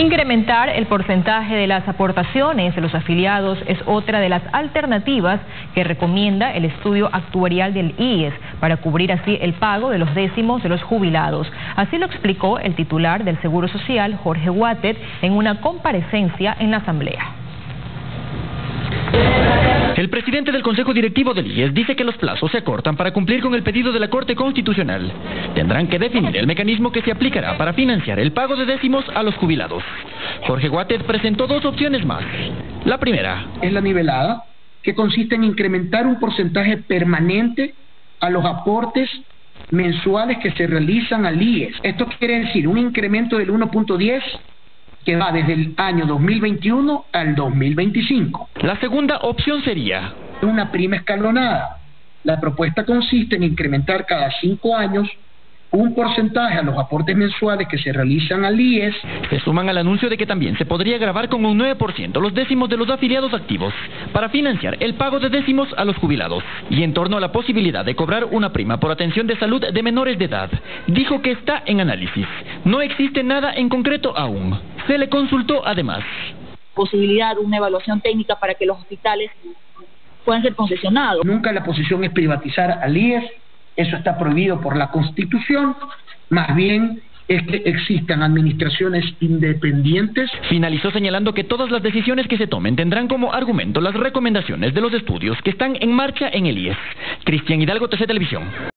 Incrementar el porcentaje de las aportaciones de los afiliados es otra de las alternativas que recomienda el estudio actuarial del IES para cubrir así el pago de los décimos de los jubilados. Así lo explicó el titular del Seguro Social, Jorge Wattet, en una comparecencia en la Asamblea. El presidente del Consejo Directivo del IES dice que los plazos se acortan para cumplir con el pedido de la Corte Constitucional. Tendrán que definir el mecanismo que se aplicará para financiar el pago de décimos a los jubilados. Jorge Guatet presentó dos opciones más. La primera es la nivelada, que consiste en incrementar un porcentaje permanente a los aportes mensuales que se realizan al IES. Esto quiere decir un incremento del 1.10 que va desde el año 2021 al 2025. La segunda opción sería una prima escalonada. La propuesta consiste en incrementar cada cinco años un porcentaje a los aportes mensuales que se realizan al IES. Se suman al anuncio de que también se podría grabar con un 9% los décimos de los afiliados activos para financiar el pago de décimos a los jubilados. Y en torno a la posibilidad de cobrar una prima por atención de salud de menores de edad, dijo que está en análisis. No existe nada en concreto aún. Se le consultó además. Posibilidad de una evaluación técnica para que los hospitales puedan ser concesionados. Nunca la posición es privatizar al IES eso está prohibido por la Constitución, más bien es que existan administraciones independientes. Finalizó señalando que todas las decisiones que se tomen tendrán como argumento las recomendaciones de los estudios que están en marcha en el IES. Cristian Hidalgo, TC Televisión.